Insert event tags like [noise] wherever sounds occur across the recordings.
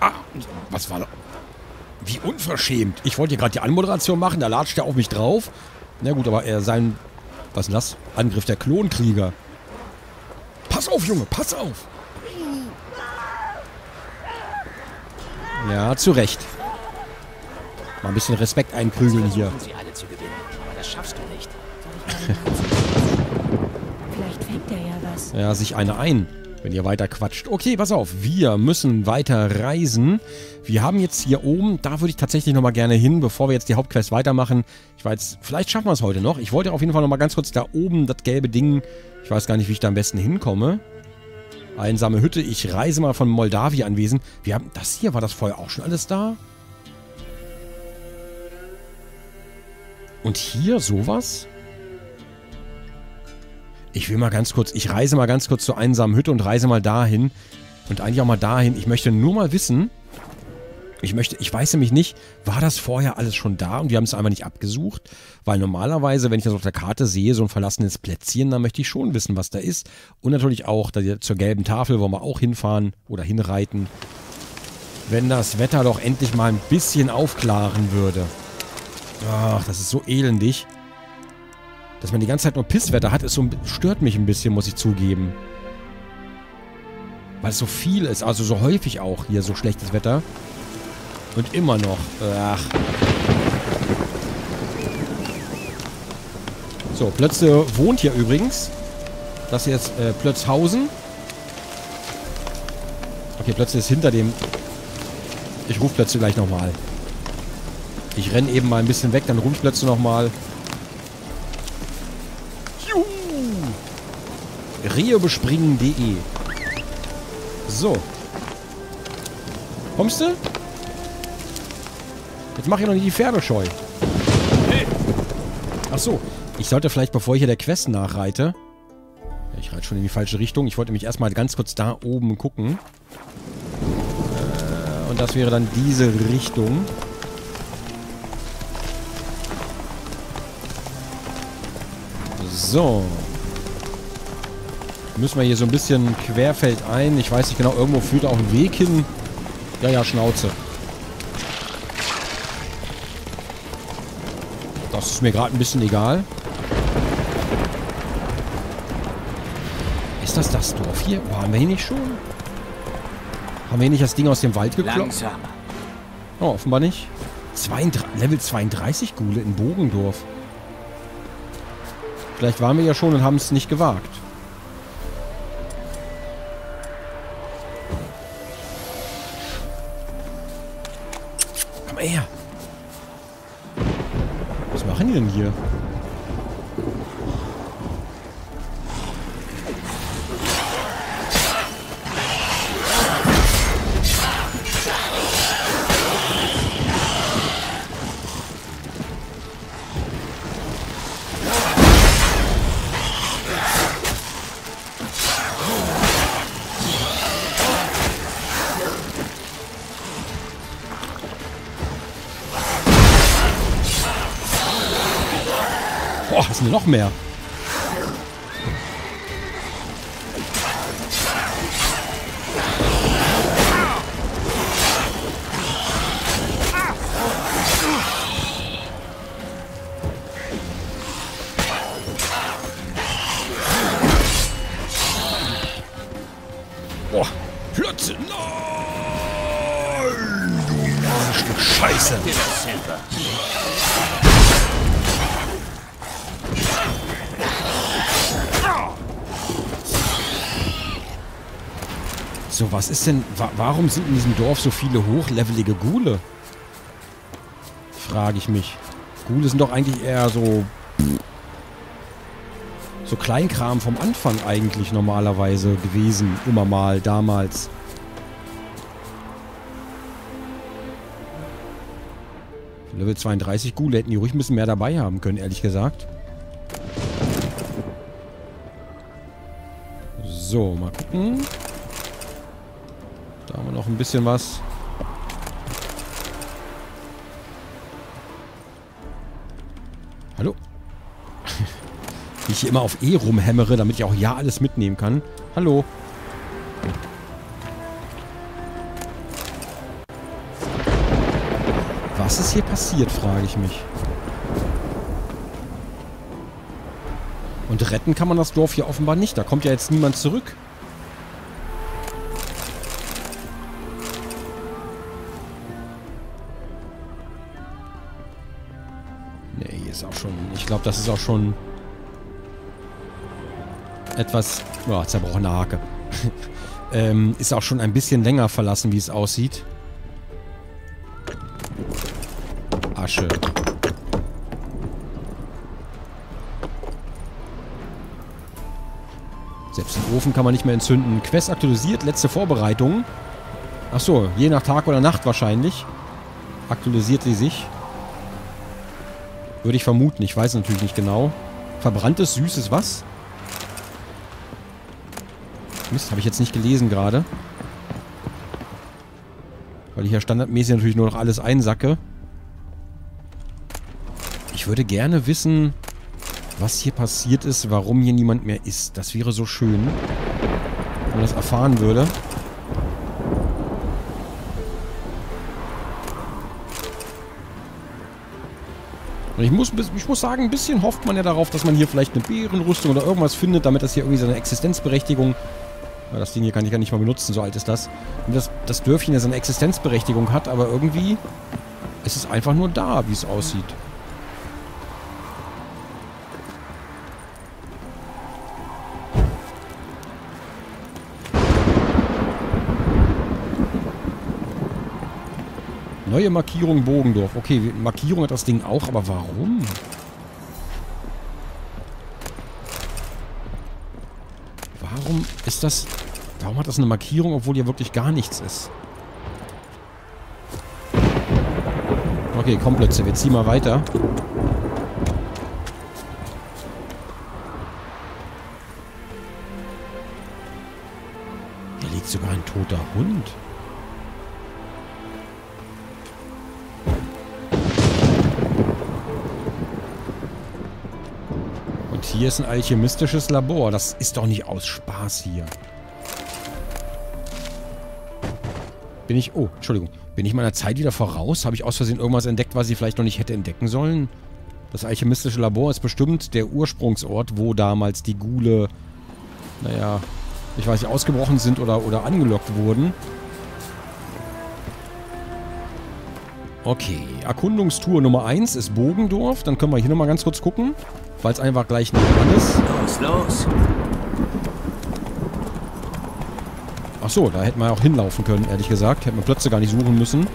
Ah, was war da? Wie unverschämt. Ich wollte hier gerade die Anmoderation machen, da latscht er auf mich drauf. Na gut, aber er sein... Was ist das? Angriff der Klonkrieger. Pass auf, Junge, pass auf. Ja, zu Recht. Mal ein bisschen Respekt einprügeln hier. Sie alle zu gewinnen, aber das schaffst du nicht. [laughs] Vielleicht fängt er ja was. Ja, sich eine ein, wenn ihr weiter quatscht. Okay, pass auf. Wir müssen weiter reisen. Wir haben jetzt hier oben, da würde ich tatsächlich nochmal gerne hin, bevor wir jetzt die Hauptquest weitermachen. Ich weiß, vielleicht schaffen wir es heute noch. Ich wollte auf jeden Fall nochmal ganz kurz da oben, das gelbe Ding. Ich weiß gar nicht, wie ich da am besten hinkomme. Einsame Hütte. Ich reise mal von Moldawi anwesen. Wir haben, das hier, war das vorher auch schon alles da? Und hier sowas? Ich will mal ganz kurz, ich reise mal ganz kurz zur einsamen Hütte und reise mal dahin. Und eigentlich auch mal dahin. Ich möchte nur mal wissen, ich möchte, ich weiß nämlich nicht, war das vorher alles schon da und wir haben es einmal nicht abgesucht? Weil normalerweise, wenn ich das auf der Karte sehe, so ein verlassenes Plätzchen, dann möchte ich schon wissen, was da ist. Und natürlich auch da, zur gelben Tafel, wo wir auch hinfahren oder hinreiten. Wenn das Wetter doch endlich mal ein bisschen aufklaren würde. Ach, das ist so elendig. Dass man die ganze Zeit nur Pisswetter hat, ist so, stört mich ein bisschen, muss ich zugeben. Weil es so viel ist, also so häufig auch hier so schlechtes Wetter. Und immer noch. Ach. So, Plötze wohnt hier übrigens. Das hier ist äh, Plötzhausen. Okay, Plötze ist hinter dem... Ich rufe Plötze gleich nochmal. Ich renne eben mal ein bisschen weg, dann rufe Plötze nochmal. Juhu! Reobespringen.de So. Kommst du? Jetzt mach ich noch nicht die Pferde scheu. Ach so. Ich sollte vielleicht, bevor ich hier der Quest nachreite... Ich reite schon in die falsche Richtung. Ich wollte mich erstmal ganz kurz da oben gucken. Äh, und das wäre dann diese Richtung. So. Müssen wir hier so ein bisschen querfeld ein. Ich weiß nicht genau, irgendwo führt auch ein Weg hin. Ja, ja, Schnauze. Das ist mir gerade ein bisschen egal. Ist das das Dorf hier? Haben wir hier nicht schon? Haben wir hier nicht das Ding aus dem Wald geklopft? Langsamer. Oh, offenbar nicht. 32, Level 32 Gule in Bogendorf. Vielleicht waren wir ja schon und haben es nicht gewagt. Denn hier? Denn noch mehr? Ist denn... Wa warum sind in diesem Dorf so viele hochlevelige Gule? Frage ich mich. Gule sind doch eigentlich eher so... So Kleinkram vom Anfang eigentlich normalerweise gewesen. Immer mal, damals. Level 32 Gule hätten die ruhig ein bisschen mehr dabei haben können, ehrlich gesagt. So, mal gucken ein bisschen was. Hallo? [laughs] Wie ich hier immer auf E rumhämmere, damit ich auch ja alles mitnehmen kann. Hallo? Was ist hier passiert, frage ich mich. Und retten kann man das Dorf hier offenbar nicht. Da kommt ja jetzt niemand zurück. Glaube, das ist auch schon... Etwas... Oh, zerbrochene Hake. [laughs] ähm, ist auch schon ein bisschen länger verlassen, wie es aussieht. Asche. Selbst den Ofen kann man nicht mehr entzünden. Quest aktualisiert, letzte Vorbereitung. Achso, je nach Tag oder Nacht wahrscheinlich. Aktualisiert sie sich. Würde ich vermuten, ich weiß natürlich nicht genau. Verbranntes, süßes was? Mist, habe ich jetzt nicht gelesen gerade. Weil ich ja standardmäßig natürlich nur noch alles einsacke. Ich würde gerne wissen, was hier passiert ist, warum hier niemand mehr ist. Das wäre so schön, wenn man das erfahren würde. Und ich muss, ich muss sagen, ein bisschen hofft man ja darauf, dass man hier vielleicht eine Bärenrüstung oder irgendwas findet, damit das hier irgendwie seine Existenzberechtigung... Das Ding hier kann ich ja nicht mal benutzen, so alt ist das. Und das, das Dörfchen ja seine Existenzberechtigung hat, aber irgendwie ist es einfach nur da, wie es aussieht. Neue Markierung Bogendorf. Okay, Markierung hat das Ding auch, aber warum? Warum ist das... Warum hat das eine Markierung, obwohl hier wirklich gar nichts ist? Okay, Komplötze. Wir ziehen mal weiter. Hier liegt sogar ein toter Hund. Hier ist ein alchemistisches Labor. Das ist doch nicht aus Spaß hier. Bin ich... Oh, Entschuldigung. Bin ich meiner Zeit wieder voraus? Habe ich aus Versehen irgendwas entdeckt, was ich vielleicht noch nicht hätte entdecken sollen? Das alchemistische Labor ist bestimmt der Ursprungsort, wo damals die Gule, naja, ich weiß nicht, ausgebrochen sind oder, oder angelockt wurden. Okay, Erkundungstour Nummer 1 ist Bogendorf. Dann können wir hier nochmal ganz kurz gucken. Weil es einfach gleich nebenan ist. Los, los. Ach so, da hätten wir auch hinlaufen können, ehrlich gesagt. Hätten wir Plätze gar nicht suchen müssen.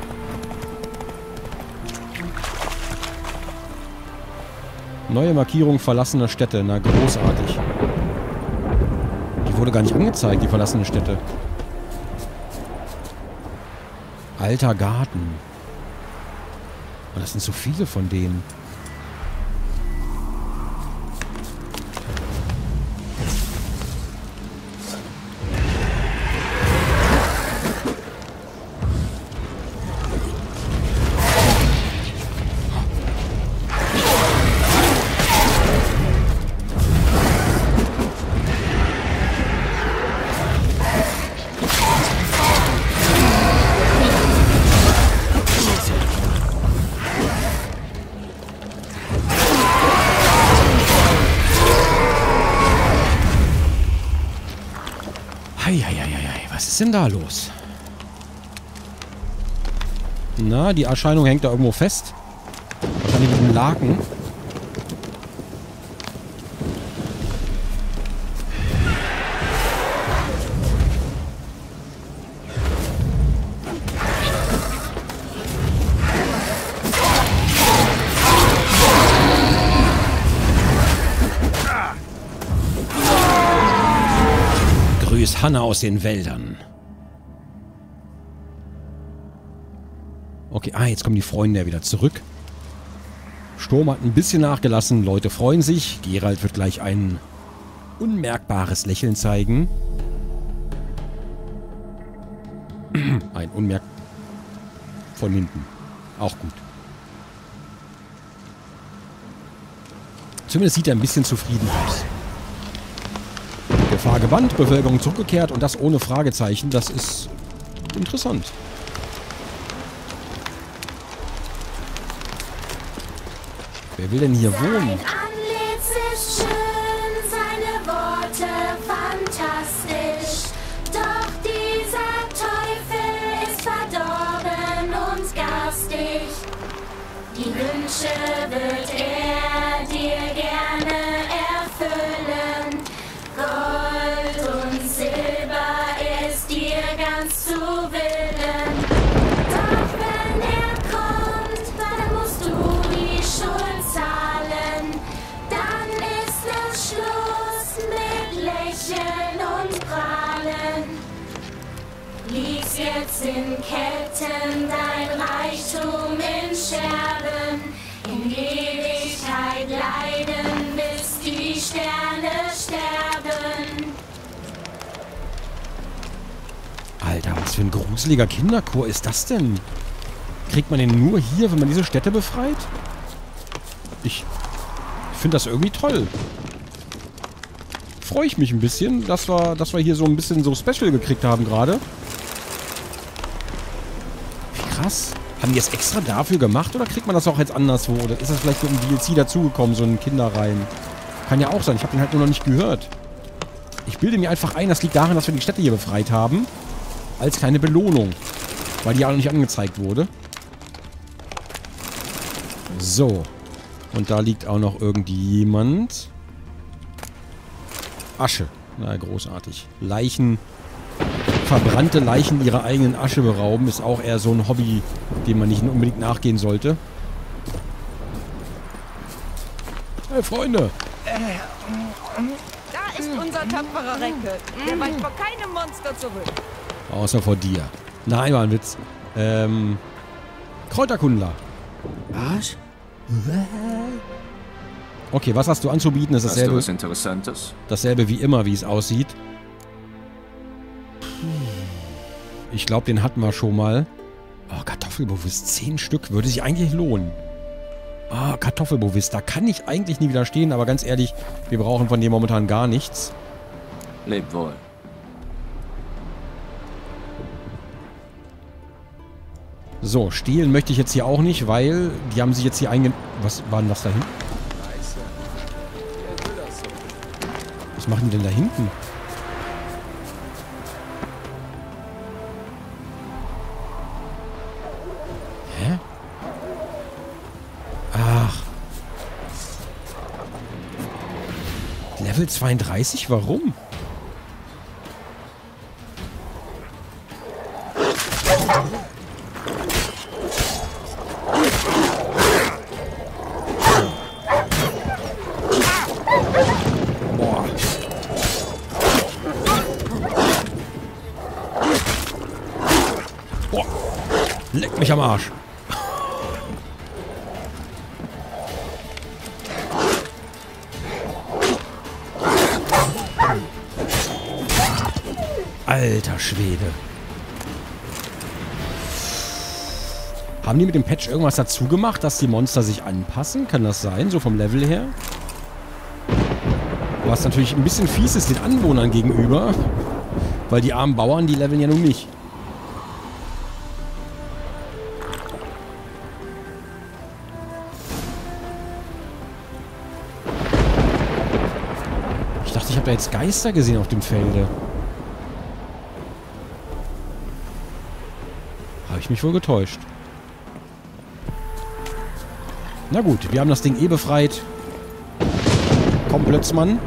Neue Markierung verlassene Städte. Na, großartig. Die wurde gar nicht angezeigt, die verlassene Städte. Alter Garten. Und das sind so viele von denen. Los? Na, die Erscheinung hängt da irgendwo fest. Wahrscheinlich mit einem Laken. Grüß Hanna aus den Wäldern. Ah, jetzt kommen die Freunde ja wieder zurück. Sturm hat ein bisschen nachgelassen, Leute freuen sich. Gerald wird gleich ein unmerkbares Lächeln zeigen. [clears throat] ein Unmerk... Von hinten. Auch gut. Zumindest sieht er ein bisschen zufrieden aus. Gefahr gebannt, Bevölkerung zurückgekehrt und das ohne Fragezeichen. Das ist interessant. Wer will denn hier wohnen? Ketten, dein Reichtum in Scherben. In Ewigkeit leiden, bis die Sterne sterben. Alter, was für ein gruseliger Kinderchor ist das denn? Kriegt man den nur hier, wenn man diese Städte befreit? Ich finde das irgendwie toll. Freue ich mich ein bisschen, dass wir, dass wir hier so ein bisschen so Special gekriegt haben gerade. Krass. Haben die es extra dafür gemacht oder kriegt man das auch jetzt anderswo? Oder ist das vielleicht so ein DLC dazugekommen, so ein Kinderreim? Kann ja auch sein. Ich habe den halt nur noch nicht gehört. Ich bilde mir einfach ein, das liegt daran, dass wir die Städte hier befreit haben. Als kleine Belohnung. Weil die ja noch nicht angezeigt wurde. So. Und da liegt auch noch irgendjemand. Asche. Na, großartig. Leichen. Verbrannte Leichen ihrer eigenen Asche berauben ist auch eher so ein Hobby, dem man nicht unbedingt nachgehen sollte. Hey, Freunde. Da ist unser tapferer Recke. Der weicht vor keinem Monster zurück. Außer vor dir. Nein, war ein Witz. Ähm. Kräuterkundler. Was? Okay, was hast du anzubieten? Das ist Hast du dasselbe, was Interessantes? dasselbe wie immer, wie es aussieht. Ich glaube, den hatten wir schon mal. Oh, Kartoffelbewusst. Zehn Stück würde sich eigentlich lohnen. Ah, Kartoffelbewusst. Da kann ich eigentlich nie widerstehen, aber ganz ehrlich, wir brauchen von dem momentan gar nichts. Leb wohl. So, stehlen möchte ich jetzt hier auch nicht, weil die haben sich jetzt hier einge... Was war denn das da hinten? Was machen die denn da hinten? Hä? Ach. Level 32? Warum? Haben die mit dem Patch irgendwas dazu gemacht, dass die Monster sich anpassen? Kann das sein, so vom Level her? Was natürlich ein bisschen fies ist den Anwohnern gegenüber. Weil die armen Bauern, die leveln ja nun nicht. Ich dachte, ich habe da jetzt Geister gesehen auf dem Felde. Habe ich mich wohl getäuscht. Na gut, wir haben das Ding eh befreit. Komm, Plötzmann.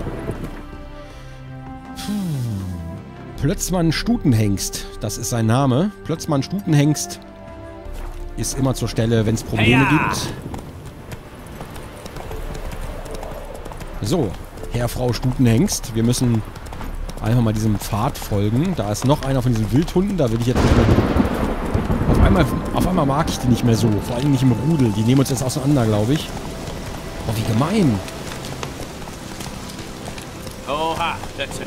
Puh. Plötzmann Stutenhengst. Das ist sein Name. Plötzmann Stutenhengst ist immer zur Stelle, wenn es Probleme gibt. So, Herr, Frau Stutenhengst. Wir müssen einfach mal diesem Pfad folgen. Da ist noch einer von diesen Wildhunden. Da will ich jetzt. Auf einmal, auf einmal mag ich die nicht mehr so. Vor allem nicht im Rudel. Die nehmen uns jetzt auseinander, glaube ich. Oh, wie gemein. Oha, Plätze.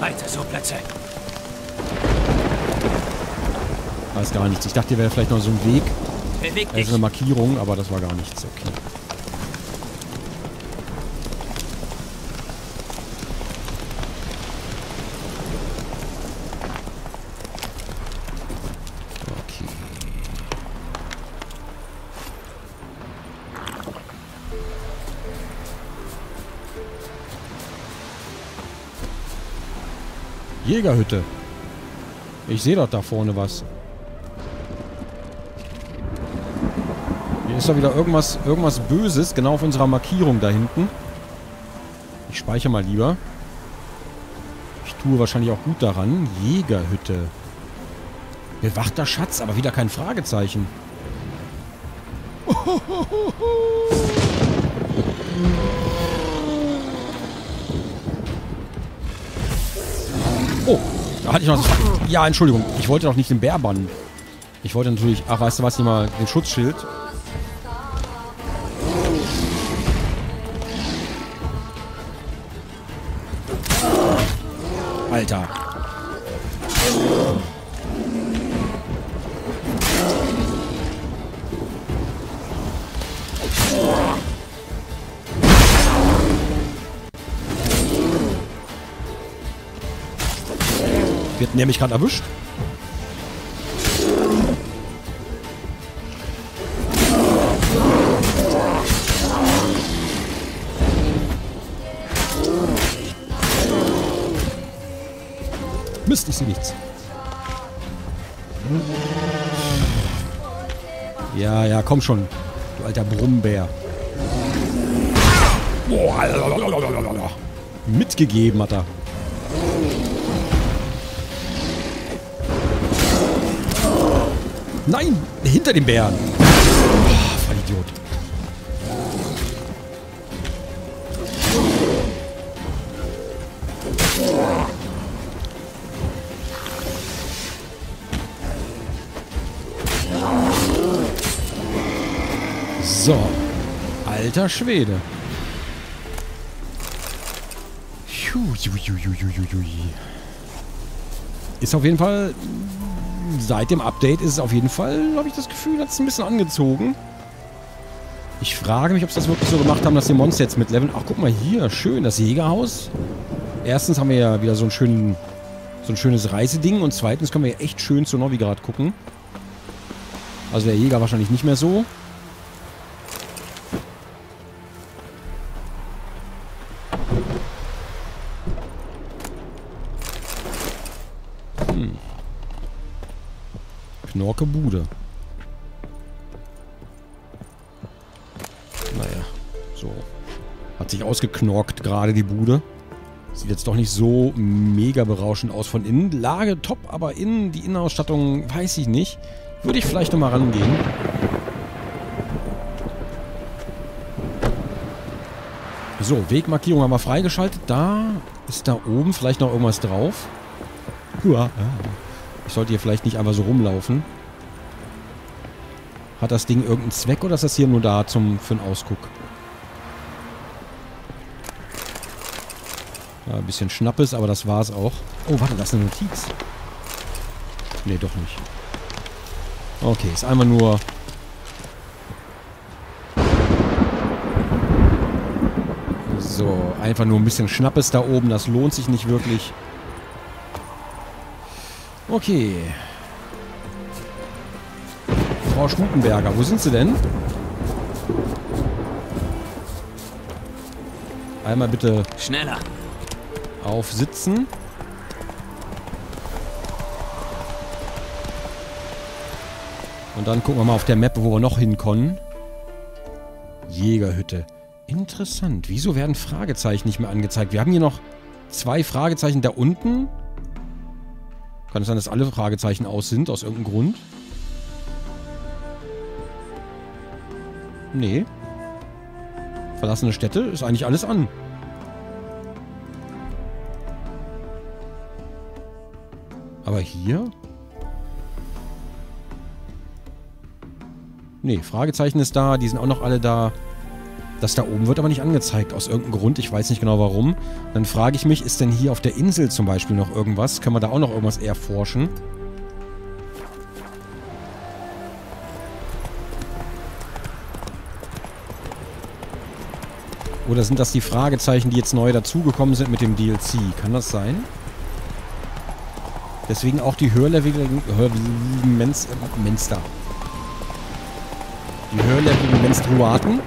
Weiter so, Plätze. Weiß gar nichts. Ich dachte, hier wäre vielleicht noch so ein Weg. Beweg dich. Also eine Markierung, aber das war gar nichts. Okay. Okay. Jägerhütte. Ich sehe doch da vorne was. Hier ist doch wieder irgendwas, irgendwas Böses, genau auf unserer Markierung da hinten. Ich speichere mal lieber. Ich tue wahrscheinlich auch gut daran. Jägerhütte. Bewachter Schatz, aber wieder kein Fragezeichen. Oh, [laughs] hatte ich noch. Ja, Entschuldigung. Ich wollte doch nicht den Bär bannen. Ich wollte natürlich... Ach, weißt du was? Hier mal den Schutzschild. Wird nämlich gerade erwischt. Mist, ich sehe nichts. Ja, ja, komm schon. Du alter Brummbär. Mitgegeben hat er. Nein, hinter dem Bären. Oh, voll Idiot. So. Alter Schwede. Ist auf jeden Fall seit dem Update ist es auf jeden Fall, habe ich das Gefühl, hat es ein bisschen angezogen. Ich frage mich, ob sie das wirklich so gemacht haben, dass die Monster jetzt mitleveln. Ach, guck mal hier, schön, das Jägerhaus. Erstens haben wir ja wieder so ein, schön, so ein schönes Reiseding und zweitens können wir ja echt schön zu Novigrad gucken. Also der Jäger wahrscheinlich nicht mehr so. Knorke Bude. Naja, so. Hat sich ausgeknorkt gerade die Bude. Sieht jetzt doch nicht so mega berauschend aus von innen. Lage top, aber innen, die Innenausstattung, weiß ich nicht. Würde ich vielleicht nochmal rangehen. So, Wegmarkierung haben wir freigeschaltet. Da ist da oben vielleicht noch irgendwas drauf. Uah. Ich sollte hier vielleicht nicht einfach so rumlaufen. Hat das Ding irgendeinen Zweck oder ist das hier nur da zum für einen Ausguck? Ja, ein bisschen Schnappes, aber das war's auch. Oh, warte, das ist eine Notiz. Nee, doch nicht. Okay, ist einmal nur... So, einfach nur ein bisschen Schnappes da oben. Das lohnt sich nicht wirklich. Okay. Frau Schmutenberger, wo sind Sie denn? Einmal bitte Schneller. aufsitzen. Und dann gucken wir mal auf der Map, wo wir noch hinkommen. Jägerhütte. Interessant. Wieso werden Fragezeichen nicht mehr angezeigt? Wir haben hier noch zwei Fragezeichen da unten. Kann es sein, dass alle Fragezeichen aus sind, aus irgendeinem Grund? Nee. Verlassene Städte ist eigentlich alles an. Aber hier? Nee, Fragezeichen ist da, die sind auch noch alle da. Das da oben wird aber nicht angezeigt, aus irgendeinem Grund. Ich weiß nicht genau warum. Dann frage ich mich, ist denn hier auf der Insel zum Beispiel noch irgendwas? Können wir da auch noch irgendwas erforschen? Oder sind das die Fragezeichen, die jetzt neu dazugekommen sind mit dem DLC? Kann das sein? Deswegen auch die höherleveligen Hör äh, Menster. Die höherleveligen Menstruaten.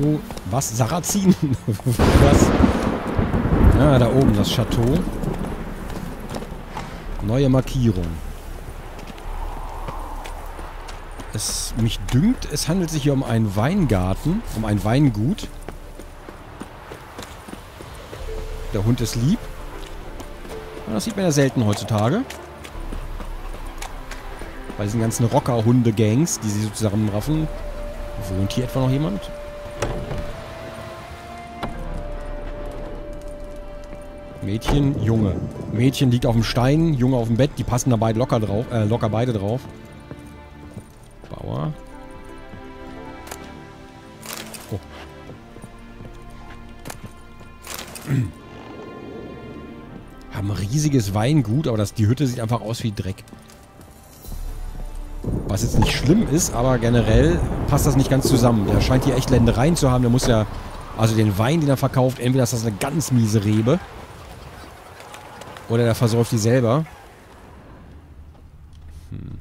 Chateau. Was? Sarrazin? [laughs] was? Ah, da oben das Chateau. Neue Markierung. Es, mich dünkt, es handelt sich hier um einen Weingarten, um ein Weingut. Der Hund ist lieb. Das sieht man ja selten heutzutage. Bei diesen ganzen Rocker-Hunde-Gangs, die sie so zusammenraffen. Wohnt hier etwa noch jemand? Mädchen, Junge. Mädchen liegt auf dem Stein, Junge auf dem Bett. Die passen da beide locker drauf, äh, locker beide drauf. Bauer. Oh. [clears throat] Haben riesiges Weingut, aber das, die Hütte sieht einfach aus wie Dreck. Was jetzt nicht schlimm ist, aber generell passt das nicht ganz zusammen. Der scheint hier echt Ländereien zu haben. Der muss ja, also den Wein, den er verkauft, entweder ist das eine ganz miese Rebe. Oder der versäuft die selber. Hm.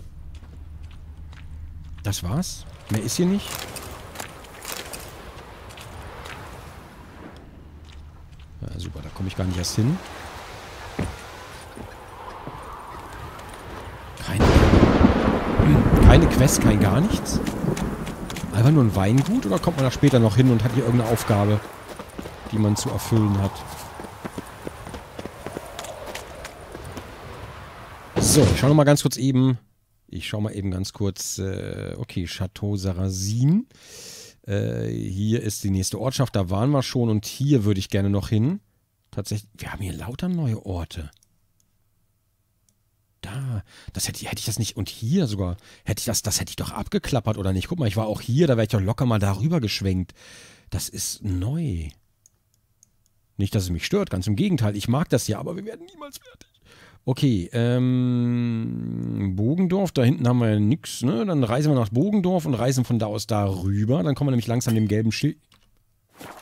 Das war's? Mehr ist hier nicht? Ja, super, da komme ich gar nicht erst hin. Keine, keine Quest, kein gar nichts. Einfach nur ein Weingut oder kommt man da später noch hin und hat hier irgendeine Aufgabe, die man zu erfüllen hat? So, ich schaue noch mal ganz kurz eben. Ich schaue mal eben ganz kurz. Äh, okay, Chateau Sarrazin. Äh, hier ist die nächste Ortschaft. Da waren wir schon und hier würde ich gerne noch hin. Tatsächlich, wir haben hier lauter neue Orte. Da, das hätte, hätte ich das nicht. Und hier sogar, hätte ich das, das hätte ich doch abgeklappert oder nicht? Guck mal, ich war auch hier, da wäre ich doch locker mal darüber geschwenkt. Das ist neu. Nicht, dass es mich stört, ganz im Gegenteil. Ich mag das ja, aber wir werden niemals fertig. Okay, ähm, Bogendorf, da hinten haben wir ja nichts, ne? Dann reisen wir nach Bogendorf und reisen von da aus da rüber. Dann kommen wir nämlich langsam dem gelben Schild.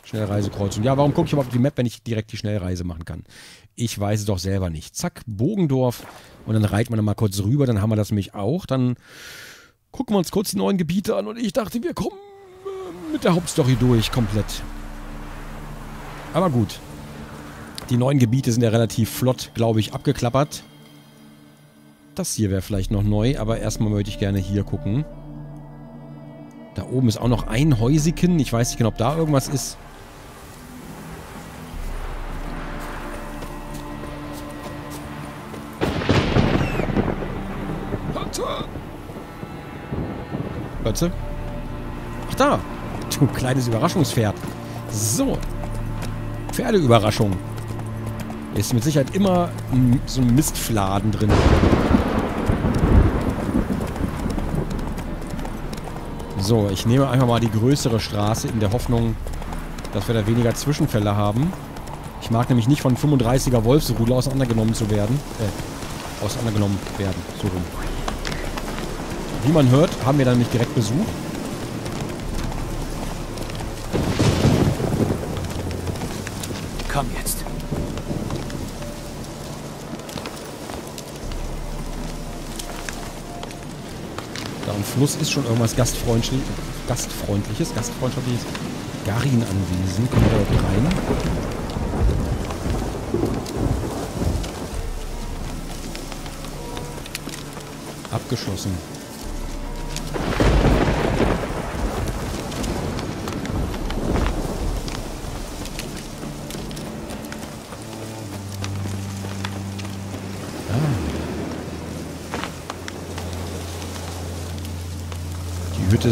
Schnellreisekreuz. Und ja, warum gucke ich überhaupt auf die Map, wenn ich direkt die Schnellreise machen kann? Ich weiß es doch selber nicht. Zack, Bogendorf. Und dann reiten wir dann mal kurz rüber. Dann haben wir das nämlich auch. Dann gucken wir uns kurz die neuen Gebiete an. Und ich dachte, wir kommen äh, mit der Hauptstory durch, komplett. Aber gut. Die neuen Gebiete sind ja relativ flott, glaube ich, abgeklappert. Das hier wäre vielleicht noch neu, aber erstmal möchte ich gerne hier gucken. Da oben ist auch noch ein Häusiken. Ich weiß nicht genau, ob da irgendwas ist. Plötze. Ach da. Du kleines Überraschungspferd. So. Pferdeüberraschung. Ist mit Sicherheit immer so ein Mistfladen drin. So, ich nehme einfach mal die größere Straße in der Hoffnung, dass wir da weniger Zwischenfälle haben. Ich mag nämlich nicht von 35er Wolfsrudel auseinandergenommen zu werden. Äh, auseinandergenommen werden. So rum. Wie man hört, haben wir dann nicht direkt Besuch. Komm jetzt. Da am Fluss ist schon irgendwas Gastfreundlich, Gastfreundliches, Gastfreundliches. Garin-Anwesen. Kommen wir dort rein? Abgeschlossen.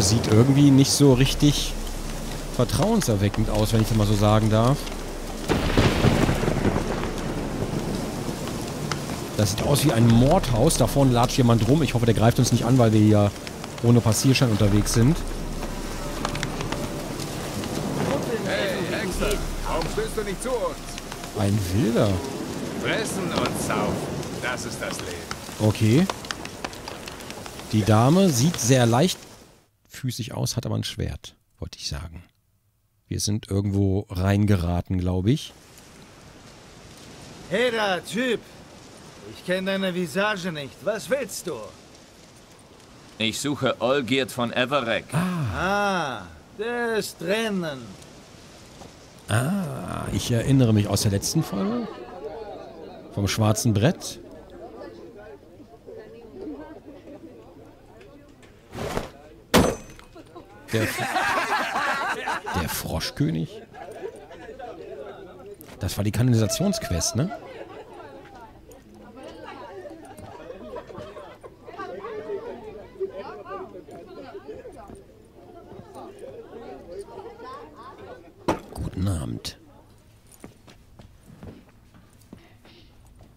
Sieht irgendwie nicht so richtig vertrauenserweckend aus, wenn ich das mal so sagen darf. Das sieht aus wie ein Mordhaus. Da vorne latscht jemand rum. Ich hoffe, der greift uns nicht an, weil wir hier ohne Passierschein unterwegs sind. Hey, Hexer, warum stößt du nicht zu uns? Ein Wilder. Fressen und saufen, das ist das Leben. Okay. Die Dame sieht sehr leichtfüßig aus, hat aber ein Schwert, wollte ich sagen. Wir sind irgendwo reingeraten, glaube ich. Hey da, Typ! Ich kenne deine Visage nicht. Was willst du? Ich suche Olgierd von Everek. Ah, Der ist drinnen. Ah, ich erinnere mich aus der letzten Folge. Vom schwarzen Brett. Der, der Froschkönig. Das war die Kanalisationsquest, ne? Guten Abend.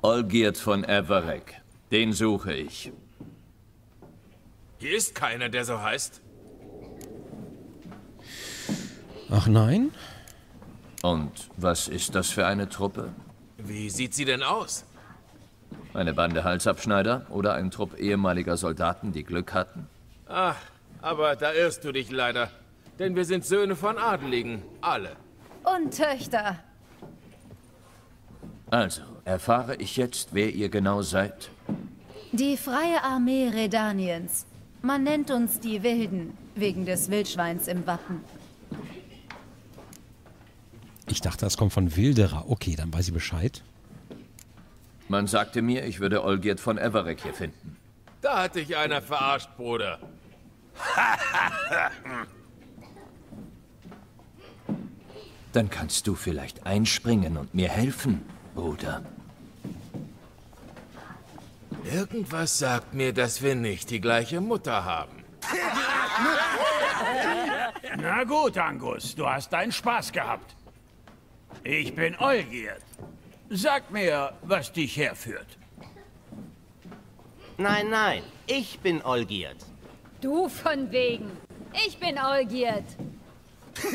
Olgierd von Everek. Den suche ich. Hier ist keiner, der so heißt. Ach nein? Und was ist das für eine Truppe? Wie sieht sie denn aus? Eine Bande Halsabschneider oder ein Trupp ehemaliger Soldaten, die Glück hatten? Ach, aber da irrst du dich leider. Denn wir sind Söhne von Adeligen. Alle. Und Töchter. Also, erfahre ich jetzt, wer ihr genau seid? Die Freie Armee Redaniens. Man nennt uns die Wilden, wegen des Wildschweins im Wappen. Ich dachte, das kommt von Wilderer. Okay, dann weiß ich Bescheid. Man sagte mir, ich würde Olgierd von Everek hier finden. Da hat dich einer verarscht, Bruder. [laughs] Dann kannst du vielleicht einspringen und mir helfen, Bruder. Irgendwas sagt mir, dass wir nicht die gleiche Mutter haben. Na gut, Angus, du hast deinen Spaß gehabt. Ich bin Olgierd. Sag mir, was dich herführt. Nein, nein, ich bin Olgierd. Du von wegen. Ich bin Olgierd. [laughs]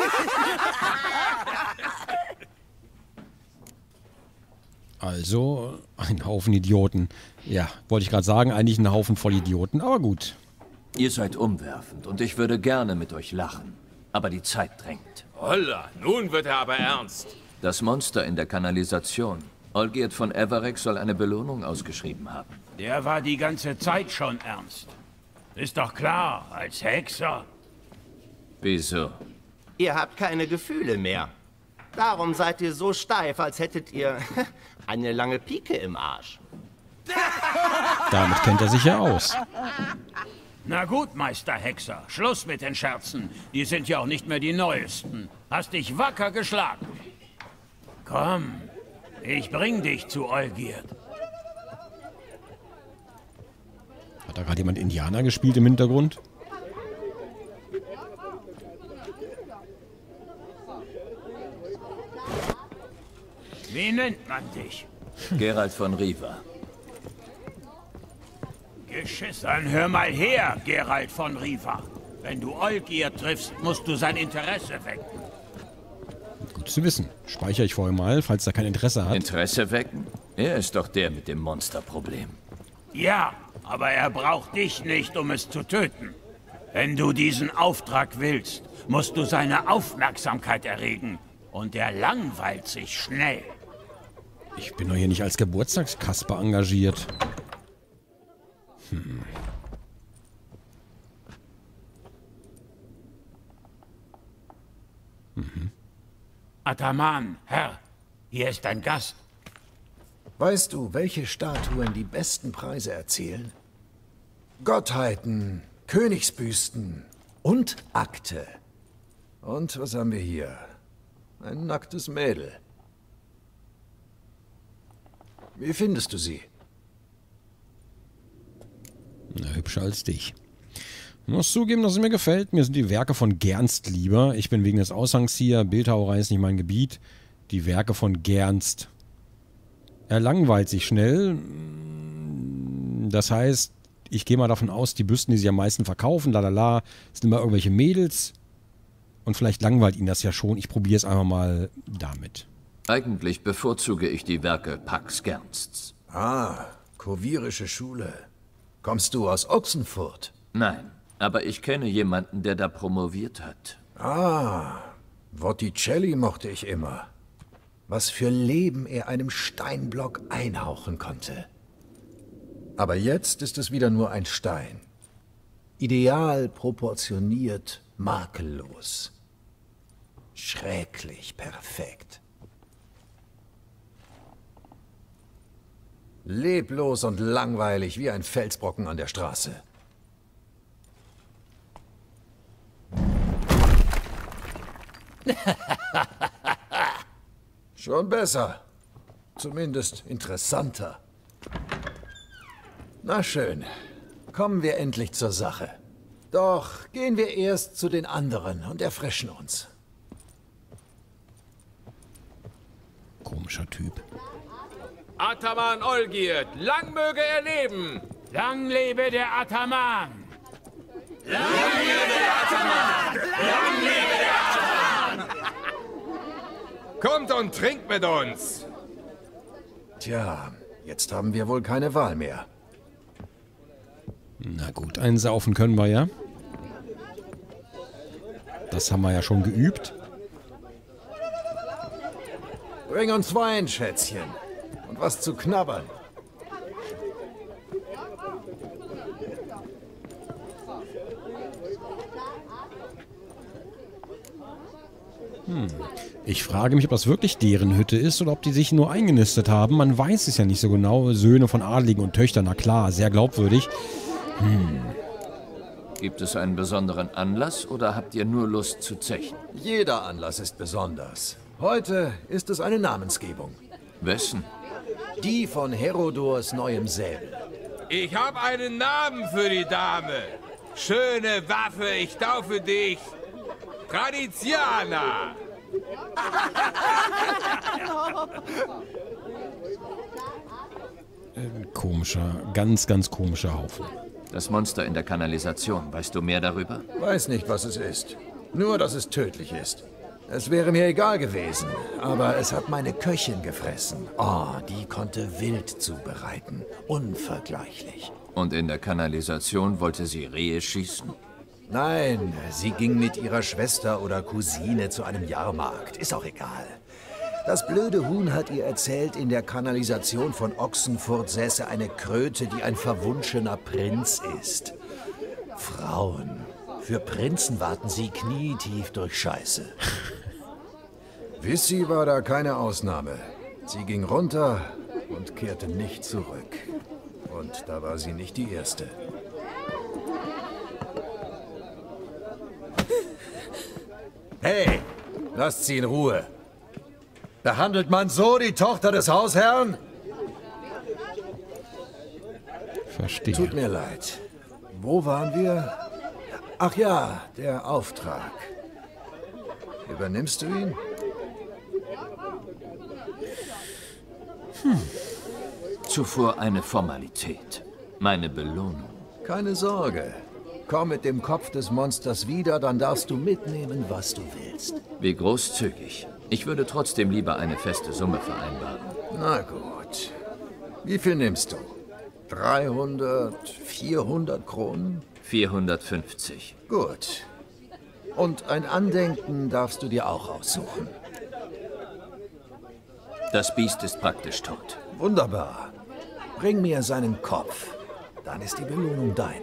Also, ein Haufen Idioten. Ja, wollte ich gerade sagen, eigentlich ein Haufen voll Idioten, aber gut. Ihr seid umwerfend und ich würde gerne mit euch lachen. Aber die Zeit drängt. Holla, nun wird er aber ernst. Das Monster in der Kanalisation. Olgierd von Everek soll eine Belohnung ausgeschrieben haben. Der war die ganze Zeit schon ernst. Ist doch klar, als Hexer. Wieso? Ihr habt keine Gefühle mehr. Darum seid ihr so steif, als hättet ihr [laughs] eine lange Pike im Arsch. [laughs] Damit kennt er sich ja aus. Na gut, Meister Hexer, Schluss mit den Scherzen. Die sind ja auch nicht mehr die neuesten. Hast dich wacker geschlagen. Komm, ich bring dich zu Olgierd. Hat da gerade jemand Indianer gespielt im Hintergrund? Wie nennt man dich? Gerald von Riva. Geschiss. Dann hör mal her, Gerald von Riva. Wenn du Olgierd triffst, musst du sein Interesse wecken. Gut zu wissen. Speichere ich vorher mal, falls er kein Interesse hat. Interesse wecken? Er ist doch der mit dem Monsterproblem. Ja, aber er braucht dich nicht, um es zu töten. Wenn du diesen Auftrag willst, musst du seine Aufmerksamkeit erregen. Und er langweilt sich schnell. Ich bin doch hier nicht als Geburtstagskasper engagiert. Ataman, Herr, hier ist ein Gast. Weißt du, welche Statuen die besten Preise erzielen? Gottheiten, Königsbüsten und Akte. Und was haben wir hier? Ein nacktes Mädel. Wie findest du sie? Na, hübscher als dich. Ich muss zugeben, dass es mir gefällt. Mir sind die Werke von Gernst lieber. Ich bin wegen des Aushangs hier. Bildhauerei ist nicht mein Gebiet. Die Werke von Gernst. Er langweilt sich schnell. Das heißt, ich gehe mal davon aus, die Büsten, die sie am meisten verkaufen, lalala, sind immer irgendwelche Mädels. Und vielleicht langweilt ihn das ja schon. Ich probiere es einfach mal damit. Eigentlich bevorzuge ich die Werke Pax Gernsts. Ah, kurvierische Schule. Kommst du aus Ochsenfurt? Nein, aber ich kenne jemanden, der da promoviert hat. Ah, Botticelli mochte ich immer. Was für Leben er einem Steinblock einhauchen konnte. Aber jetzt ist es wieder nur ein Stein. Ideal proportioniert, makellos. schrecklich perfekt. Leblos und langweilig wie ein Felsbrocken an der Straße. [laughs] Schon besser. Zumindest interessanter. Na schön. Kommen wir endlich zur Sache. Doch gehen wir erst zu den anderen und erfrischen uns. Komischer Typ. Ataman Olgierd, lang möge er leben! Lang lebe der Ataman! Kommt und trinkt mit uns! Tja, jetzt haben wir wohl keine Wahl mehr. Na gut, einen saufen können wir ja. Das haben wir ja schon geübt. Bring uns Wein, Schätzchen. Und was zu knabbern. Ich frage mich, ob das wirklich deren Hütte ist oder ob die sich nur eingenistet haben. Man weiß es ja nicht so genau. Söhne von Adligen und Töchtern, na klar, sehr glaubwürdig. Gibt es einen besonderen Anlass oder habt ihr nur Lust zu zechen? Jeder Anlass ist besonders. Heute ist es eine Namensgebung. Wessen? Die von Herodors neuem Säbel. Ich habe einen Namen für die Dame. Schöne Waffe, ich taufe dich. Traditiana. Komischer, ganz, ganz komischer Haufen. Das Monster in der Kanalisation, weißt du mehr darüber? Weiß nicht, was es ist. Nur, dass es tödlich ist. Es wäre mir egal gewesen, aber es hat meine Köchin gefressen. Oh, die konnte wild zubereiten. Unvergleichlich. Und in der Kanalisation wollte sie Rehe schießen? Nein, sie ging mit ihrer Schwester oder Cousine zu einem Jahrmarkt. Ist auch egal. Das blöde Huhn hat ihr erzählt, in der Kanalisation von Ochsenfurt säße eine Kröte, die ein verwunschener Prinz ist. Frauen. Für Prinzen warten sie knietief durch Scheiße. Wissy war da keine Ausnahme. Sie ging runter und kehrte nicht zurück. Und da war sie nicht die Erste. Hey, lasst sie in Ruhe. Behandelt man so die Tochter des Hausherrn? Verstehe. Tut mir leid. Wo waren wir? Ach ja, der Auftrag. Übernimmst du ihn? Zuvor eine Formalität. Meine Belohnung. Keine Sorge. Komm mit dem Kopf des Monsters wieder, dann darfst du mitnehmen, was du willst. Wie großzügig. Ich würde trotzdem lieber eine feste Summe vereinbaren. Na gut. Wie viel nimmst du? 300, 400 Kronen? 450. Gut. Und ein Andenken darfst du dir auch aussuchen. Das Biest ist praktisch tot. Wunderbar. Bring mir seinen Kopf. Dann ist die Belohnung dein.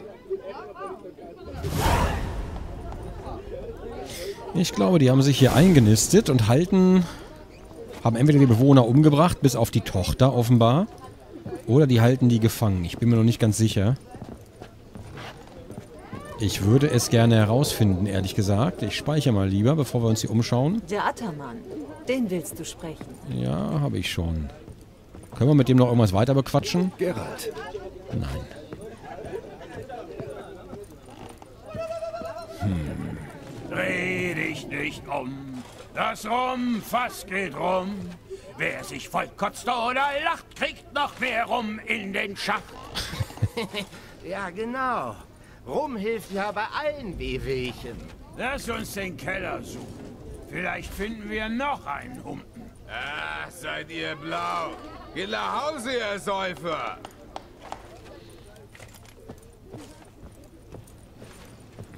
Ich glaube, die haben sich hier eingenistet und halten... Haben entweder die Bewohner umgebracht, bis auf die Tochter offenbar. Oder die halten die gefangen. Ich bin mir noch nicht ganz sicher. Ich würde es gerne herausfinden, ehrlich gesagt. Ich speichere mal lieber, bevor wir uns hier umschauen. Der Ataman, den willst du sprechen. Ja, habe ich schon. Können wir mit dem noch irgendwas weiter bequatschen? Gerald. Nein. Dich nicht um. Das Rumfass geht rum. Wer sich vollkotzt oder lacht, kriegt noch mehr rum in den Schacht. [laughs] Ja, genau. Rum hilft ja bei allen Wehwehchen. Lass uns den Keller suchen. Vielleicht finden wir noch einen Humpen. Ah, seid ihr blau. Geht nach Hause, ihr Säufer.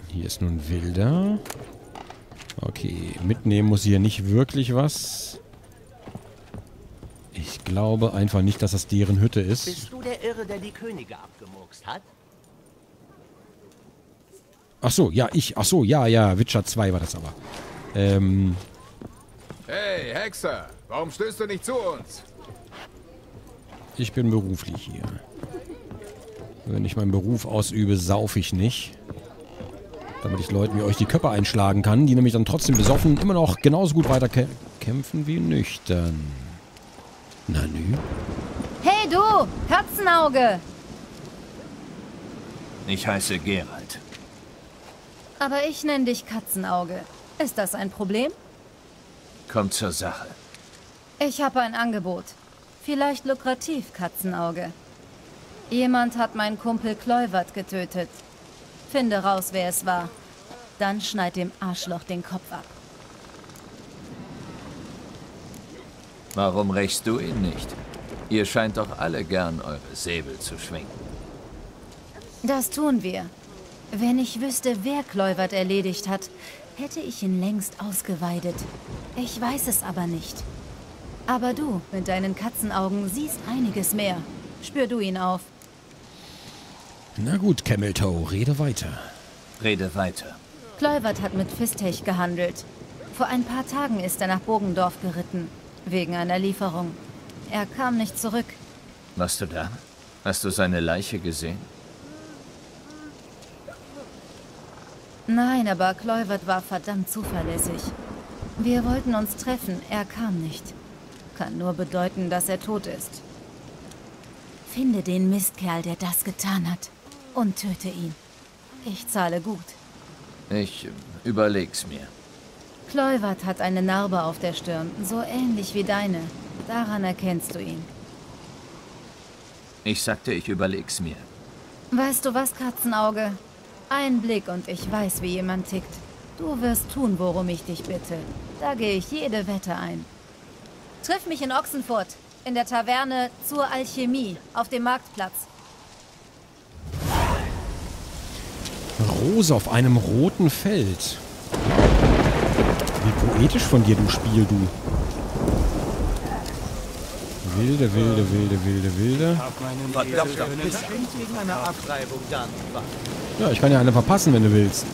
Hier ist nun Wilder. Okay, mitnehmen muss hier nicht wirklich was. Ich glaube einfach nicht, dass das deren Hütte ist. Bist du der Irre, der die Könige abgemurkst hat? Ach so, ja, ich. Ach so, ja, ja, Witcher 2 war das aber. Ähm, Hey, Hexer, warum stößt du nicht zu uns? Ich bin beruflich hier. Wenn ich meinen Beruf ausübe, sauf ich nicht. Damit ich Leuten wie euch die Köpfe einschlagen kann, die nämlich dann trotzdem besoffen immer noch genauso gut weiter kä kämpfen wie nüchtern. Nanu? Hey du, Katzenauge! Ich heiße Gerald. Aber ich nenne dich Katzenauge. Ist das ein Problem? Kommt zur Sache. Ich habe ein Angebot. Vielleicht lukrativ, Katzenauge. Jemand hat meinen Kumpel Kleuvert getötet. Finde raus, wer es war. Dann schneid dem Arschloch den Kopf ab. Warum rächst du ihn nicht? Ihr scheint doch alle gern eure Säbel zu schwingen. Das tun wir. Wenn ich wüsste, wer Kleuvert erledigt hat, hätte ich ihn längst ausgeweidet. Ich weiß es aber nicht. Aber du, mit deinen Katzenaugen, siehst einiges mehr. Spür du ihn auf. Na gut, Camel Toe, rede weiter. Rede weiter. Kleuvert hat mit Fistech gehandelt. Vor ein paar Tagen ist er nach Bogendorf geritten. Wegen einer Lieferung. Er kam nicht zurück. Warst du da? Hast du seine Leiche gesehen? Nein, aber Kleuvert war verdammt zuverlässig. Wir wollten uns treffen, er kam nicht. Kann nur bedeuten, dass er tot ist. Finde den Mistkerl, der das getan hat. Und töte ihn. Ich zahle gut. Ich überleg's mir. Kleuvert hat eine Narbe auf der Stirn, so ähnlich wie deine. Daran erkennst du ihn. Ich sagte, ich überleg's mir. Weißt du was, Katzenauge? Ein Blick und ich weiß, wie jemand tickt. Du wirst tun, worum ich dich bitte. Da gehe ich jede Wette ein. Triff mich in Ochsenfurt, in der Taverne zur Alchemie, auf dem Marktplatz. Rose auf einem roten Feld. Wie poetisch von dir, du Spiel, du. Wilde, wilde, wilde, wilde, wilde. Ja, ich kann ja eine verpassen, wenn du willst.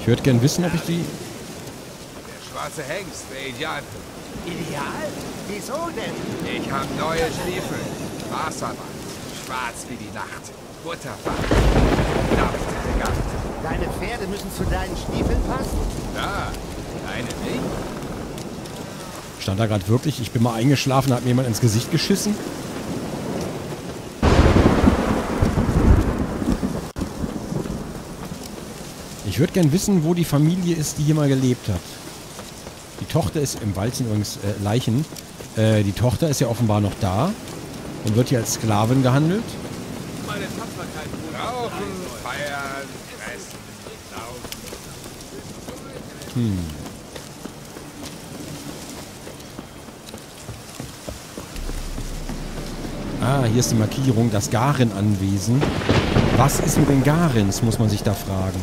Ich würde gern wissen, ob ich die... Der schwarze Hengst wäre ideal. Ideal? Wieso denn? Ich habe neue Stiefel. Wasserwand. Schwarz wie die Nacht. Butterfarben. Dampfte. Deine Pferde müssen zu deinen Stiefeln passen? Da. Deine nicht? Stand da gerade wirklich, ich bin mal eingeschlafen, hat mir jemand ins Gesicht geschissen? Ich würde gern wissen, wo die Familie ist, die hier mal gelebt hat. Die Tochter ist, im Wald sind übrigens äh, Leichen. Äh, die Tochter ist ja offenbar noch da und wird hier als Sklavin gehandelt. Meine Tapferkeit. Rauchen, feiern, fressen. Hm. Ah, hier ist die Markierung, das Garen-Anwesen. Was ist mit den Garens, muss man sich da fragen.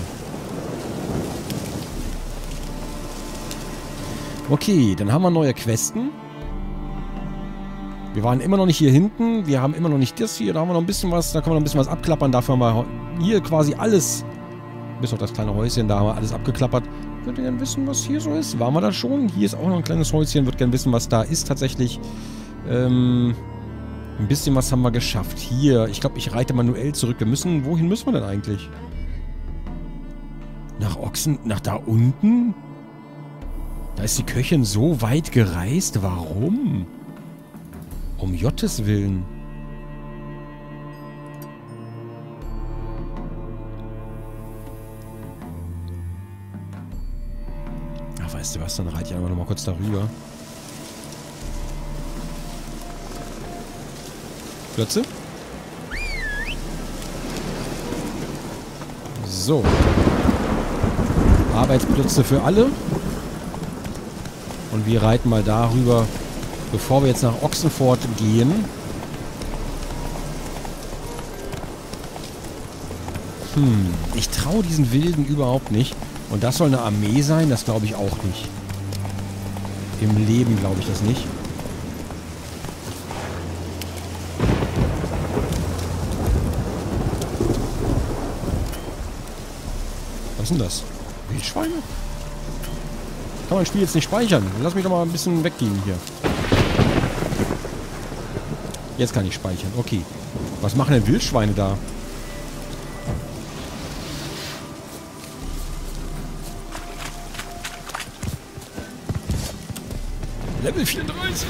Okay, dann haben wir neue Questen. Wir waren immer noch nicht hier hinten. Wir haben immer noch nicht das hier. Da haben wir noch ein bisschen was. Da können wir noch ein bisschen was abklappern. Dafür haben wir hier quasi alles. Bis auf das kleine Häuschen. Da haben wir alles abgeklappert. Würde gerne wissen, was hier so ist. Waren wir da schon? Hier ist auch noch ein kleines Häuschen. Würde gerne wissen, was da ist tatsächlich. Ähm, ein bisschen was haben wir geschafft. Hier. Ich glaube, ich reite manuell zurück. Wir müssen... Wohin müssen wir denn eigentlich? Nach Ochsen... Nach da unten? Da ist die Köchin so weit gereist. Warum? Um Jottes Willen. Ach, weißt du was? Dann reite ich einfach nochmal kurz darüber. Plötze? So. Arbeitsplätze für alle. Und wir reiten mal darüber, bevor wir jetzt nach Ochsenfort gehen. Hm, ich traue diesen Wilden überhaupt nicht. Und das soll eine Armee sein? Das glaube ich auch nicht. Im Leben glaube ich das nicht. Was ist denn das? Wildschweine? Kann das Spiel jetzt nicht speichern? Lass mich doch mal ein bisschen weggehen hier. Jetzt kann ich speichern. Okay. Was machen denn Wildschweine da? Level 34.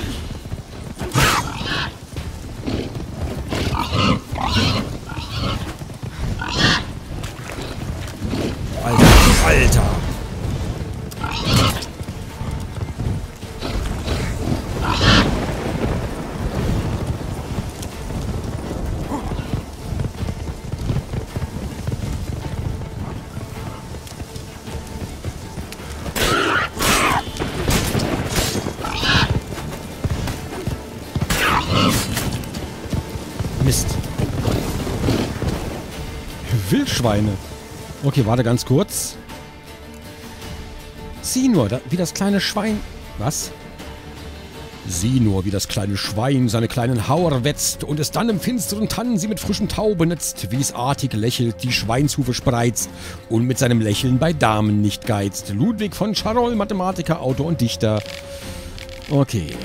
Wildschweine. Okay, warte ganz kurz. Sieh nur, da, wie das kleine Schwein... Was? Sieh nur, wie das kleine Schwein seine kleinen Hauer wetzt und es dann im finsteren Tannen sie mit frischem Tau benetzt, wie es artig lächelt, die Schweinshufe spreizt und mit seinem Lächeln bei Damen nicht geizt. Ludwig von Charol, Mathematiker, Autor und Dichter. Okay.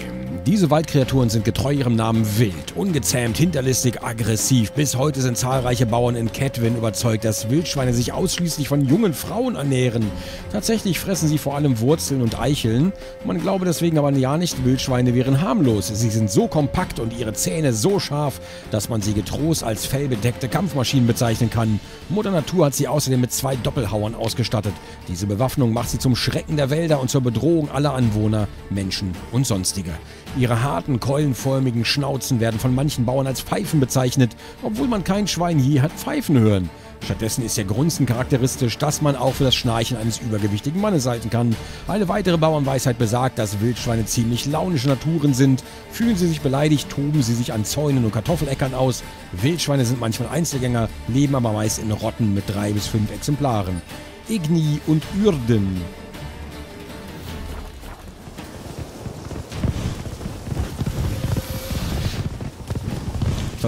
Diese Waldkreaturen sind getreu ihrem Namen wild, ungezähmt, hinterlistig, aggressiv. Bis heute sind zahlreiche Bauern in Kedwin überzeugt, dass Wildschweine sich ausschließlich von jungen Frauen ernähren. Tatsächlich fressen sie vor allem Wurzeln und Eicheln. Man glaube deswegen aber ja nicht, Wildschweine wären harmlos. Sie sind so kompakt und ihre Zähne so scharf, dass man sie getrost als fellbedeckte Kampfmaschinen bezeichnen kann. Mutter Natur hat sie außerdem mit zwei Doppelhauern ausgestattet. Diese Bewaffnung macht sie zum Schrecken der Wälder und zur Bedrohung aller Anwohner, Menschen und sonstige. Ihre harten, keulenförmigen Schnauzen werden von manchen Bauern als Pfeifen bezeichnet, obwohl man kein Schwein je hat pfeifen hören. Stattdessen ist ihr Grunzen charakteristisch, dass man auch für das Schnarchen eines übergewichtigen Mannes halten kann. Eine weitere Bauernweisheit besagt, dass Wildschweine ziemlich launische Naturen sind. Fühlen sie sich beleidigt, toben sie sich an Zäunen und Kartoffeleckern aus. Wildschweine sind manchmal Einzelgänger, leben aber meist in Rotten mit drei bis fünf Exemplaren. Igni und Ürden.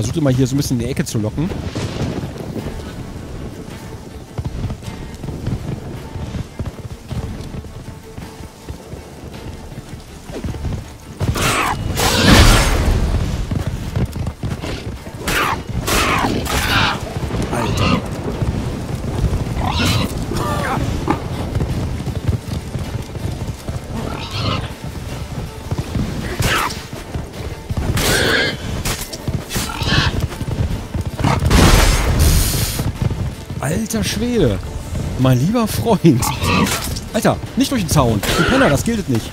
Versuche mal hier so ein bisschen in die Ecke zu locken. Alter Schwede. Mein lieber Freund. Alter, nicht durch den Zaun. Du Penner, das gilt nicht.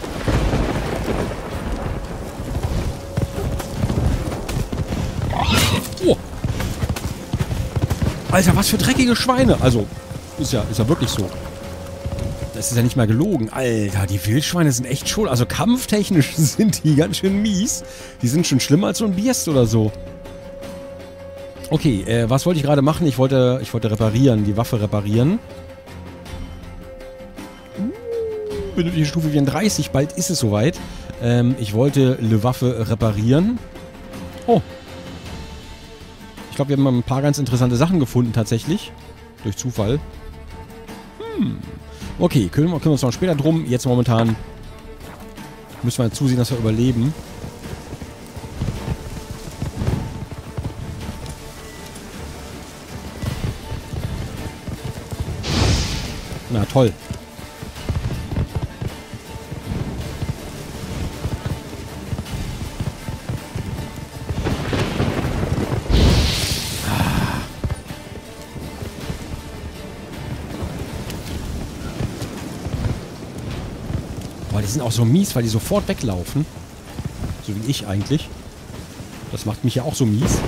Oh. Alter, was für dreckige Schweine. Also, ist ja, ist ja wirklich so. Das ist ja nicht mal gelogen. Alter, die Wildschweine sind echt schon... Also kampftechnisch [laughs] sind die ganz schön mies. Die sind schon schlimmer als so ein Biest oder so. Okay, äh, was wollte ich gerade machen? Ich wollte, ich wollte reparieren, die Waffe reparieren. Uh, benötige Stufe 34, bald ist es soweit. Ähm, ich wollte eine Waffe reparieren. Oh. Ich glaube, wir haben ein paar ganz interessante Sachen gefunden tatsächlich. Durch Zufall. Hm. Okay, kümmern, kümmern wir uns noch später drum. Jetzt momentan müssen wir zusehen, dass wir überleben. Na toll. Boah, die sind auch so mies, weil die sofort weglaufen. So wie ich eigentlich. Das macht mich ja auch so mies.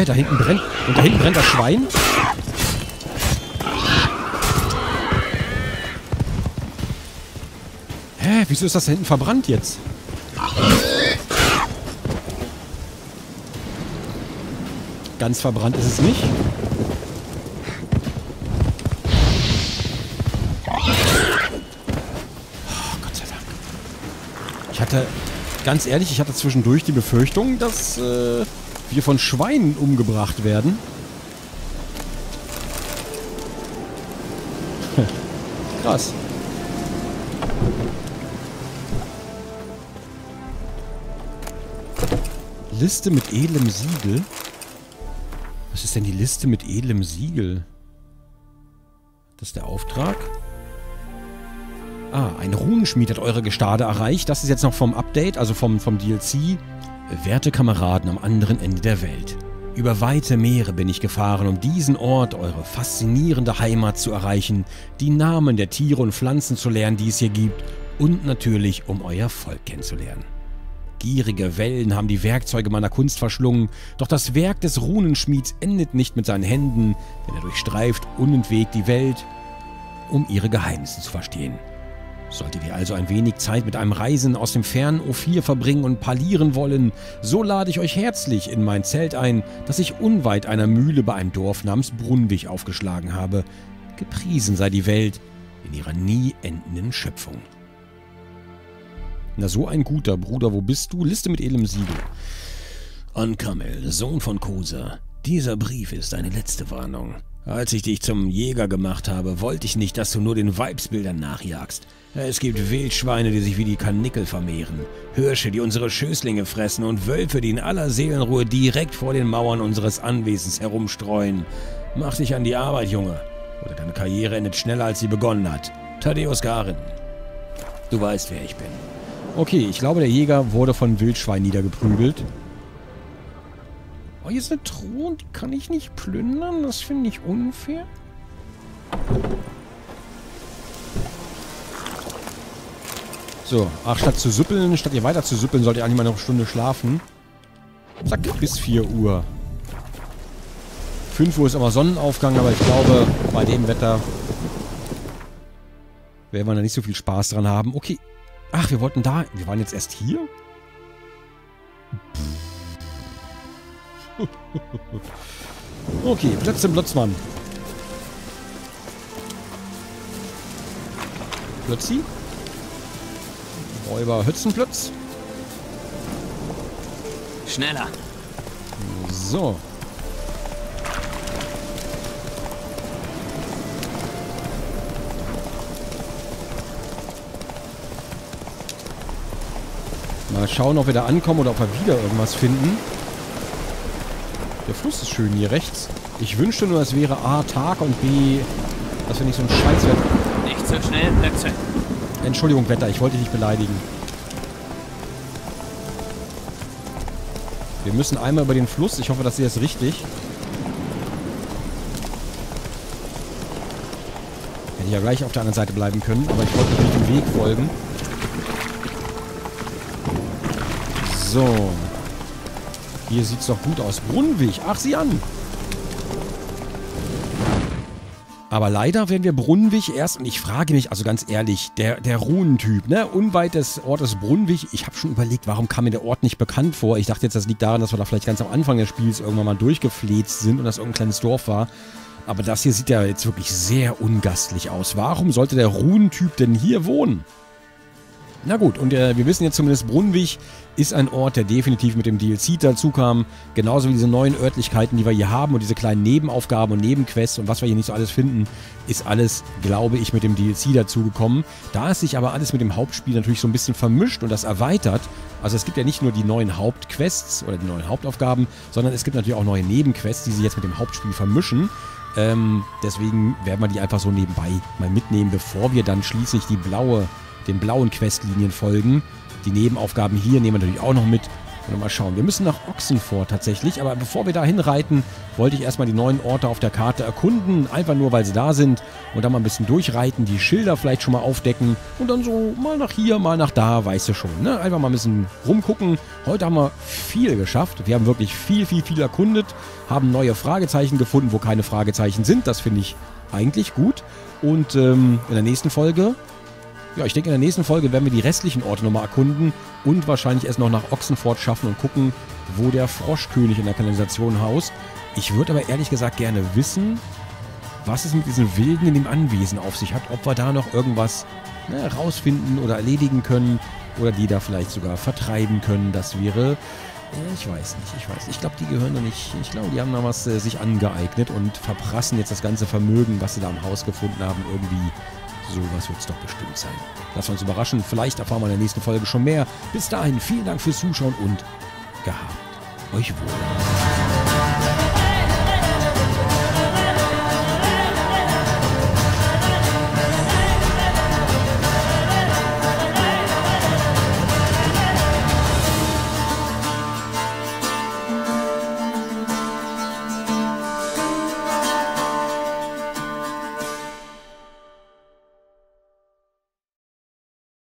Hä, da hinten brennt. Und da hinten brennt das Schwein? Hä, wieso ist das da hinten verbrannt jetzt? Ganz verbrannt ist es nicht. hatte, ganz ehrlich, ich hatte zwischendurch die Befürchtung, dass äh, wir von Schweinen umgebracht werden. [laughs] Krass. Liste mit edlem Siegel? Was ist denn die Liste mit edlem Siegel? Das ist der Auftrag. Ah, ein Runenschmied hat eure Gestade erreicht. Das ist jetzt noch vom Update, also vom, vom DLC. Werte Kameraden am anderen Ende der Welt. Über weite Meere bin ich gefahren, um diesen Ort, eure faszinierende Heimat zu erreichen, die Namen der Tiere und Pflanzen zu lernen, die es hier gibt und natürlich, um euer Volk kennenzulernen. Gierige Wellen haben die Werkzeuge meiner Kunst verschlungen, doch das Werk des Runenschmieds endet nicht mit seinen Händen, denn er durchstreift unentwegt die Welt, um ihre Geheimnisse zu verstehen. Solltet ihr also ein wenig Zeit mit einem Reisen aus dem fernen O4 verbringen und parlieren wollen, so lade ich euch herzlich in mein Zelt ein, das ich unweit einer Mühle bei einem Dorf namens Brunwig aufgeschlagen habe. Gepriesen sei die Welt in ihrer nie endenden Schöpfung. Na, so ein guter Bruder, wo bist du? Liste mit edlem Siegel. Ankamel, Sohn von Kosa. Dieser Brief ist eine letzte Warnung. Als ich dich zum Jäger gemacht habe, wollte ich nicht, dass du nur den Weibsbildern nachjagst. Es gibt Wildschweine, die sich wie die Kanickel vermehren, Hirsche, die unsere Schößlinge fressen und Wölfe, die in aller Seelenruhe direkt vor den Mauern unseres Anwesens herumstreuen. Mach dich an die Arbeit, Junge, oder deine Karriere endet schneller, als sie begonnen hat. Thaddeus Garin. Du weißt, wer ich bin. Okay, ich glaube, der Jäger wurde von Wildschwein niedergeprügelt. Oh, hier ist eine Truhe und die kann ich nicht plündern. Das finde ich unfair. So, ach, statt zu süppeln, statt ihr weiter zu süppeln, sollt ihr eigentlich mal noch eine Stunde schlafen. Zack, bis 4 Uhr. 5 Uhr ist immer Sonnenaufgang, aber ich glaube, bei dem Wetter werden wir da nicht so viel Spaß dran haben. Okay, Ach, wir wollten da... Wir waren jetzt erst hier? [laughs] okay, Plätze Blotzmann. Plötzi. Räuber Hützenplötz. Schneller. So. Mal schauen, ob wir da ankommen oder ob wir wieder irgendwas finden. Der Fluss ist schön hier rechts. Ich wünschte nur, es wäre A, Tag und B, dass wir nicht so ein Scheißwetter... Nicht so schnell, Plätze. Entschuldigung, Wetter, ich wollte dich nicht beleidigen. Wir müssen einmal über den Fluss. Ich hoffe, das ist jetzt richtig. Hätte ich ja gleich auf der anderen Seite bleiben können, aber ich wollte nicht dem Weg folgen. So. Hier sieht's doch gut aus. Brunnenweg. Ach, sieh an. Aber leider werden wir Brunnenwig erst, und ich frage mich, also ganz ehrlich, der, der Runentyp, ne, unweit des Ortes Brunnenwig, ich habe schon überlegt, warum kam mir der Ort nicht bekannt vor? Ich dachte jetzt, das liegt daran, dass wir da vielleicht ganz am Anfang des Spiels irgendwann mal durchgefläzt sind und das irgendein kleines Dorf war. Aber das hier sieht ja jetzt wirklich sehr ungastlich aus. Warum sollte der Runentyp denn hier wohnen? Na gut, und äh, wir wissen jetzt zumindest, Brunnwig ist ein Ort, der definitiv mit dem DLC dazu kam. Genauso wie diese neuen Örtlichkeiten, die wir hier haben und diese kleinen Nebenaufgaben und Nebenquests und was wir hier nicht so alles finden, ist alles, glaube ich, mit dem DLC dazugekommen. Da es sich aber alles mit dem Hauptspiel natürlich so ein bisschen vermischt und das erweitert, also es gibt ja nicht nur die neuen Hauptquests oder die neuen Hauptaufgaben, sondern es gibt natürlich auch neue Nebenquests, die sich jetzt mit dem Hauptspiel vermischen. Ähm, deswegen werden wir die einfach so nebenbei mal mitnehmen, bevor wir dann schließlich die blaue den blauen Questlinien folgen. Die Nebenaufgaben hier nehmen wir natürlich auch noch mit. Und mal schauen. Wir müssen nach Ochsenfort tatsächlich, aber bevor wir da hinreiten, wollte ich erstmal die neuen Orte auf der Karte erkunden. Einfach nur, weil sie da sind. Und dann mal ein bisschen durchreiten, die Schilder vielleicht schon mal aufdecken. Und dann so mal nach hier, mal nach da, weißt du schon. Ne? Einfach mal ein bisschen rumgucken. Heute haben wir viel geschafft. Wir haben wirklich viel, viel, viel erkundet. Haben neue Fragezeichen gefunden, wo keine Fragezeichen sind. Das finde ich eigentlich gut. Und ähm, in der nächsten Folge ja, ich denke, in der nächsten Folge werden wir die restlichen Orte nochmal erkunden und wahrscheinlich erst noch nach Ochsenfort schaffen und gucken, wo der Froschkönig in der Kanalisation haust. Ich würde aber ehrlich gesagt gerne wissen, was es mit diesen Wilden in dem Anwesen auf sich hat, ob wir da noch irgendwas ne, rausfinden oder erledigen können. Oder die da vielleicht sogar vertreiben können. Das wäre ja, ich weiß nicht, ich weiß nicht. Ich glaube, die gehören da nicht. Ich glaube, die haben da was äh, sich angeeignet und verprassen jetzt das ganze Vermögen, was sie da im Haus gefunden haben. Irgendwie sowas wird es doch bestimmt sein. Lass uns überraschen. Vielleicht erfahren wir in der nächsten Folge schon mehr. Bis dahin, vielen Dank fürs Zuschauen und gehabt euch wohl.